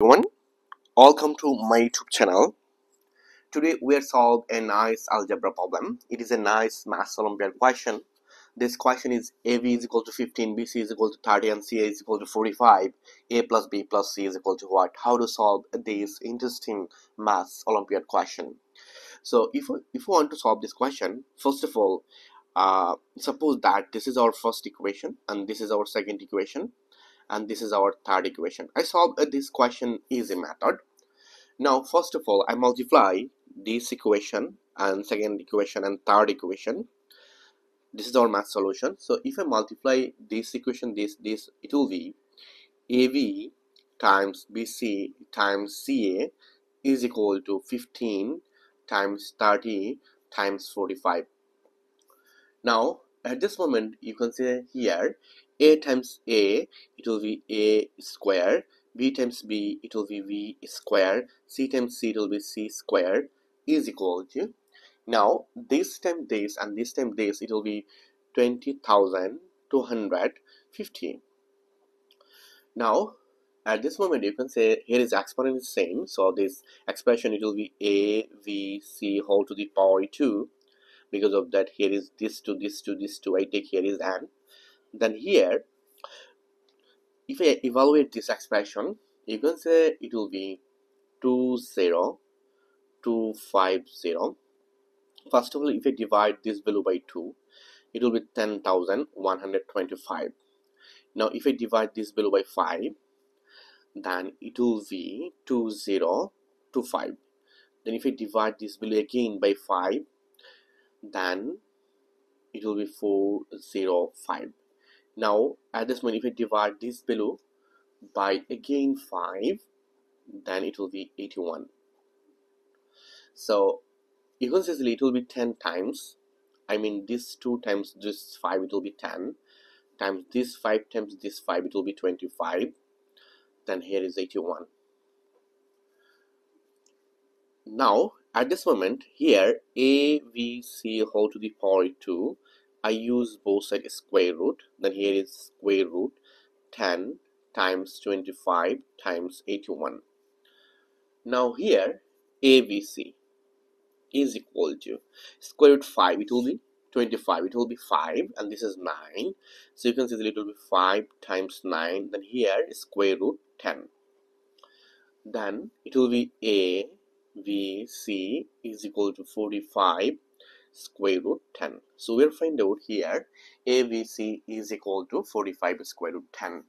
everyone. Welcome to my youtube channel. Today we are solve a nice algebra problem. It is a nice math olympiad question. This question is ab is equal to 15 bc is equal to 30 and ca is equal to 45 a plus b plus c is equal to what? How to solve this interesting math olympiad question. So if if we want to solve this question first of all uh, suppose that this is our first equation and this is our second equation and this is our third equation. I solved uh, this question easy method. Now first of all i multiply this equation and second equation and third equation. This is our math solution. So if i multiply this equation this this it will be av times bc times ca is equal to 15 times 30 times 45 now at this moment you can see here a times a it will be a square. B times b it will be b square. C times c it will be c square. Is equal to. Now this time this and this time this it will be 20,250 now at this moment you can say here is exponent is same. So this expression it will be a v c whole to the power 2 because of that here is this to this to this to I take here is n then here if I evaluate this expression you can say it will be 2 0 2 5 0 first of all if I divide this value by 2 it will be 10,125 now if I divide this value by 5 then it will be 2 0 2 5 then if I divide this value again by 5 then it will be 405 now at this moment if I divide this below by again 5 then it will be 81 so you can say it will be 10 times I mean this 2 times this 5 it will be 10 times this 5 times this 5 it will be 25 then here is 81 now at this moment here a v c whole to the power 2 I use both sides square root. Then here is square root 10 times 25 times 81 now here ABC is equal to square root 5 it will be 25 it will be 5 and this is 9 so you can see that it will be 5 times 9 then here square root 10 then it will be a v c is equal to 45 square root 10 so we'll find out here abc is equal to 45 square root 10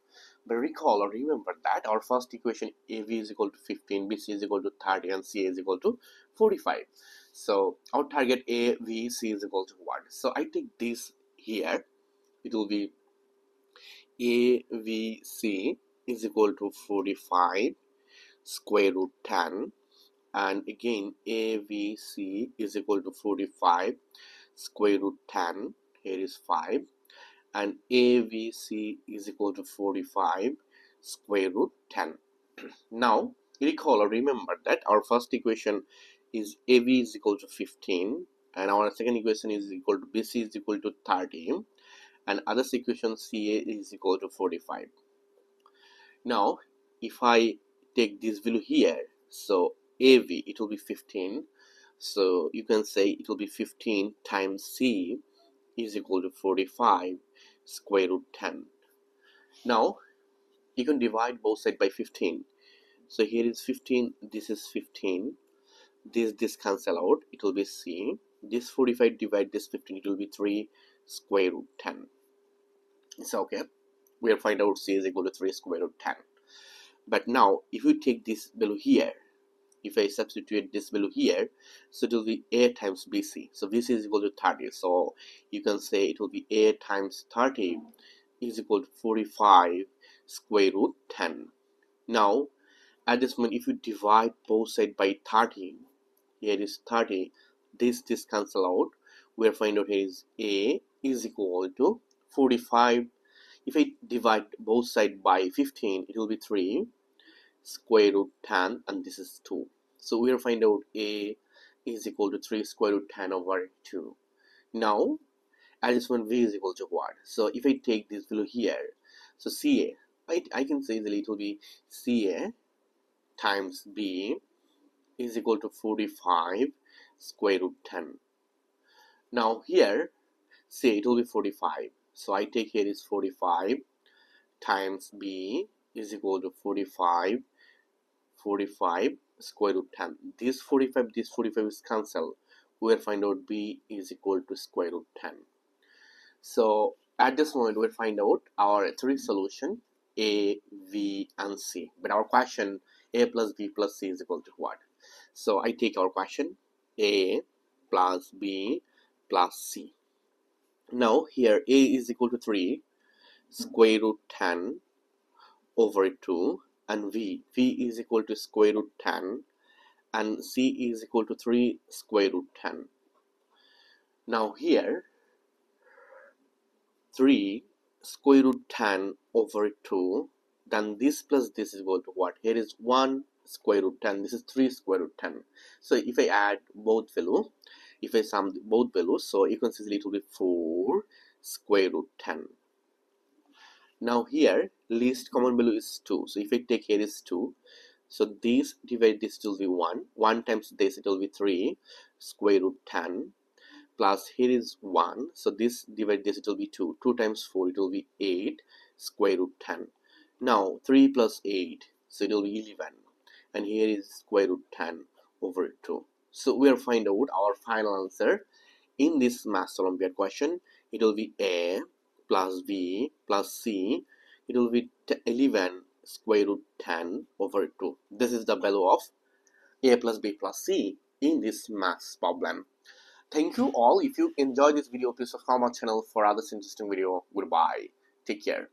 but recall or remember that our first equation av is equal to 15 bc is equal to 30 and ca is equal to 45 so our target avc is equal to what so i take this here. It will be avc is equal to 45 square root 10 and again AVC is equal to 45 square root 10 here is 5 and AVC is equal to 45 square root 10 now recall or remember that our first equation is AV is equal to 15 and our second equation is equal to BC is equal to 30 and other equation CA is equal to 45 now if I take this value here so AV it will be 15 so you can say it will be 15 times C is equal to 45 square root 10 now you can divide both sides by 15 so here is 15 this is 15 this this cancel out it will be C. This 45 divide this 15 it will be 3 square root 10 it's okay. We'll find out C is equal to 3 square root 10 but now if you take this value here if I substitute this value here so it will be a times bc so bc is equal to 30 so you can say it will be a times 30 is equal to 45 square root 10 now at this moment if you divide both sides by 30 here is 30 this this cancel out. We'll find out here is a is equal to 45 if I divide both sides by 15 it will be 3 square root 10 and this is 2 so we'll find out a is equal to 3 square root 10 over 2 now at this one v is equal to what? So if I take this value here so CA I, I can say that it will be CA times b is equal to 45 square root 10 now here say it will be 45 so I take here is 45 times b is equal to 45 45 square root 10 this 45 this 45 is cancelled we'll find out b is equal to square root 10 so at this moment we'll find out our three solution a v and c. But our question a plus b plus c is equal to what? So i take our question a plus b plus c. Now here a is equal to 3 square root 10 over 2 and v. V is equal to square root 10 and c is equal to 3 square root 10 now here 3 square root 10 over 2 then this plus this is equal to what? Here is 1 square root 10 this is 3 square root 10 so if I add both value if I sum both values so you can see it will be 4 square root 10 now here least common value is 2 so if I take here is 2 so this divide this will be 1 1 times this it will be 3 square root 10 plus here is 1 so this divide this it will be 2 2 times 4 it will be 8 square root 10 now 3 plus 8 so it will be 11 and here is square root 10 over 2 so we will find out our final answer in this math olympiad question. It will be a plus b plus c it will be 11 square root 10 over 2 this is the value of a plus b plus c in this math problem. Thank you all. If you enjoyed this video please subscribe my channel for other interesting video. Goodbye. Take care